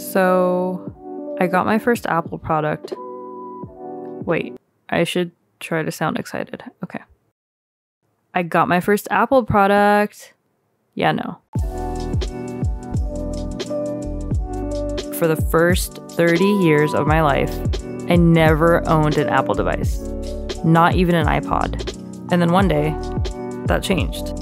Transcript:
So, I got my first Apple product. Wait, I should try to sound excited. Okay. I got my first Apple product. Yeah, no. For the first 30 years of my life, I never owned an Apple device, not even an iPod. And then one day, that changed.